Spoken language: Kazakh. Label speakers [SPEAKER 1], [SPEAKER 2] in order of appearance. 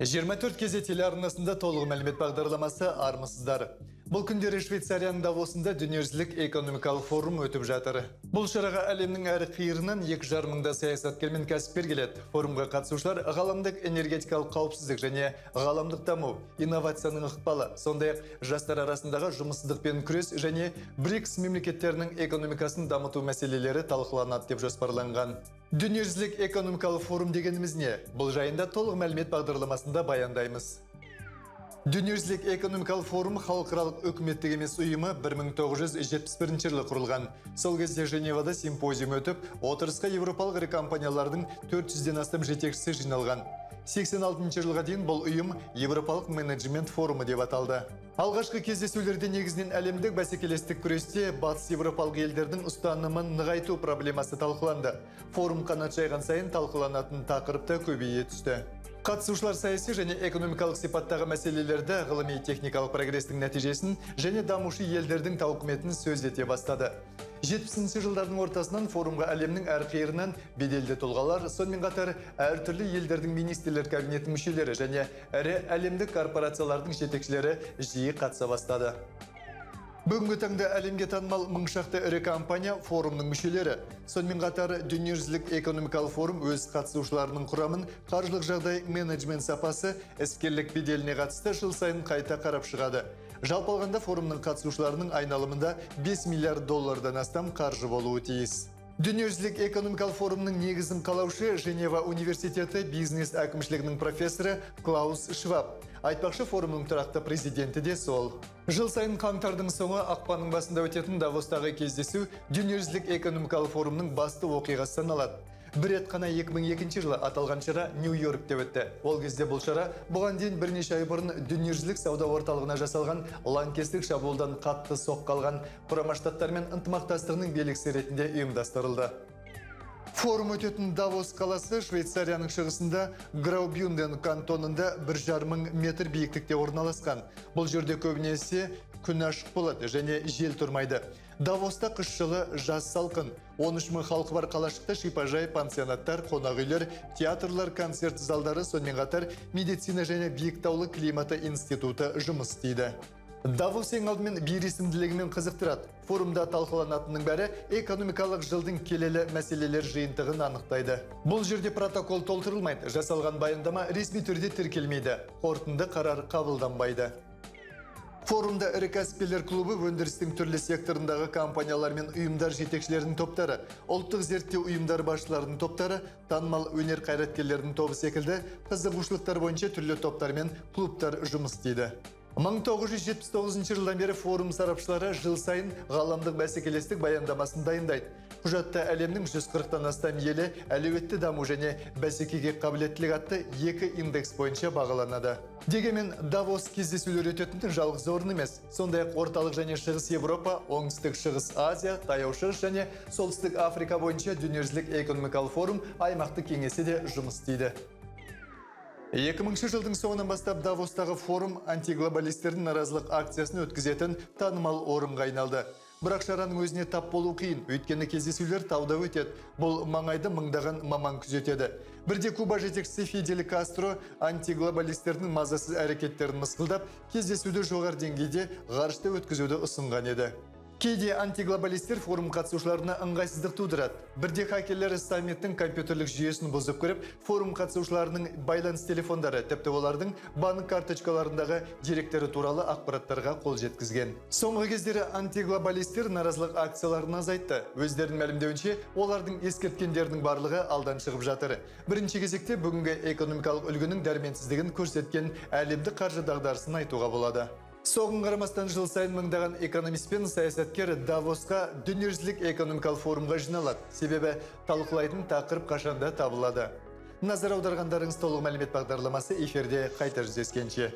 [SPEAKER 1] 24 кезе телеарнасында толық мәлімет бағдарламасы армысыздар. Бұл күндері Швейцарияның Давосында дүниежүзілік экономикалық форум өтіп жатыр. Бұл шараға әлемнің әр қиырынан екі жарым мыңда саясаткер мен кәсіпкер келеді. Форумға қатысушылар ғаламдық энергетикалық қауіпсіздік және ғаламдық даму, инновацияның ықпалы, сондай-ақ жастар арасындағы жұмыссыздықпен күрес және БРИКС мемлекеттерінің экономикасын дамыту мәселелері талқыланады деп жоспарланған. Дүниежүзілік экономикалық форум дегеніміз не? Бұл жайында толық мәлімет бағдарламасында баяндаймыз. Дүниежүзілік экономикалық форум халықаралық үкіметтік емес ұйымы 1971 жылы құрылған. Сол кезде Женевада симпозиум өтіп, отырысқа еуропалық ірі компаниялардың 400-ден астам жетекшісі жиналған. 86 жылға дейін бұл ұйым Европалық менеджмент форумы деп аталды. Алғашқы кездесулерде негізінен әлемдік бәсекелестік күресте батыс европалық елдердің ұстанымын нығайту проблемасы талқыланды. Форум қанат жайған сайын талқыланатын тақырып та көбейе түсті. Қатысушылар саяси және экономикалық сипаттағы мәселелерді ғылыми техникалық прогрестің нәтижесін және дамушы елдердің тауқыметін сөз ете бастады. 70 жылдардың ортасынан форумға әлемнің әр қиырынан беделді тұлғалар, сонымен қатар әртүрлі елдердің министрлер кабинетінің мүшелері және ірі әлемдік корпорациялардың жетекшілері жиі қатыса бастады. Бүгінгі таңда әлемге танымал мың шақты ірі компания форумның мүшелері. Сонымен қатар дүниежүзілік экономикалық форум өз қатысушыларының құрамын қаржылық жағдай менеджмент сапасы іскерлік беделіне қатысты жыл сайын қайта қарап шығады. Жалпы алғанда форумның қатысушыларының айналымында 5 миллиард доллардан астам қаржы болуы тиіс. Дүниежүзілік экономикалық форумның негізін қалаушы Женева университеті бизнес әкімшілігінің профессоры Клаус Шваб. Айтпақшы форумның тұрақты президенті де сол. Жыл сайын қаңтардың соңы ақпанның басында өтетін Давостағы кездесу дүниежүзілік экономикалық форумның басты оқиғасы саналады бір рет қана 2002 жылы аталған шара Нью-Йоркте өтті. Ол кезде бұл шара бұған дейін бірнеше ай бұрын дүниежүзілік сауда орталығына жасалған лаңкестік шабуылдан қатты соққы алған Құрама Штаттармен ынтымақтастығының белгісі ретінде ұйымдастырылды. Форум өтетін Давос қаласы Швейцарияның шығысында Граубюнден кантонында бір жарым метр биіктікте орналасқан. Бұл жерде көбінесе күн ашық болады және жел тұрмайды. Давоста қыш жылы жаз салқын. 13 мың халқы бар қалашықта шипажай, пансионаттар, қонақ үйлер, театрлар, концерт залдары, сонымен қатар медицина және биіктаулы климаты институты жұмыс істейді. Давос ең алдымен бейресімділігімен қызықтырады. Форумда талқыланатынның бәрі экономикалық жылдың келелі мәселелер жиынтығын анықтайды. Бұл жерде протокол толтырылмайды, жасалған баяндама ресми түрде тіркелмейді, қорытынды қарар қабылданбайды. Форумда ірі кәсіпкерлер клубы өндірістің түрлі секторындағы компаниялар мен ұйымдар жетекшілерінің топтары, ұлттық зерттеу ұйымдар басшыларының топтары, танымал өнер қайраткерлерінің тобы секілді қызығушылықтар бойынша түрлі топтар мен клубтар жұмыс істейді. 1979 жылдан бері форум сарапшылары жыл сайын ғаламдық бәсекелестік баяндамасын дайындайды. Құжатта әлемнің 140-тан астам елі әлеуетті даму және бәсекеге қабілеттілік атты екі индекс бойынша бағаланады. Дегенмен Давос кездесулер өтетін жалғыз орын емес. Сондай-ақ орталық және шығыс Европа, оңтүстік шығыс Азия, таяу шығыс және солтүстік Африка бойынша дүниежүзілік экономикалық форум аймақтық кеңесі де жұмыс істейді. 2000 жылдың соңынан бастап Давостағы форум антиглобалистердің наразылық акциясын өткізетін танымал орынға айналды. Бірақ шараның өзіне тап болу қиын, өйткені кездесулер тауда өтеді. Бұл маңайды мыңдаған маман күзетеді. Бірде Куба жетекшісі Фидель Кастро антиглобалистердің мазасыз әрекеттерін мысқылдап, кездесуді жоғары деңгейде ғарышта өткізуді ұсынған еді. Кейде антиглобалистер форум қатысушыларына ыңғайсыздық тудырады. Бірде хакерлер саммиттің компьютерлік жүйесін бұзып көріп, форум қатысушыларының байланыс телефондары, тіпті олардың банк карточкаларындағы директері туралы ақпараттарға қол жеткізген. Соңғы кездері антиглобалистер наразылық акцияларын азайтты. Өздерінің мәлімдеуінше, олардың ескерткендердің барлығы алдан шығып жатыр. Бірінші кезекте бүгінгі экономикалық үлгінің дәрменсіздігін көрсеткен әлемдік қаржы дағдарысын айтуға болады. Соғын қарамастан жыл сайын мыңдаған экономист пен саясаткер Давосқа дүниежүзілік экономикалық форумға жиналады. Себебі талқылайтын тақырып қашанда табылады. Назар аударғандарыңыз толық мәлімет бағдарламасы эфирде қайта жүздескенше.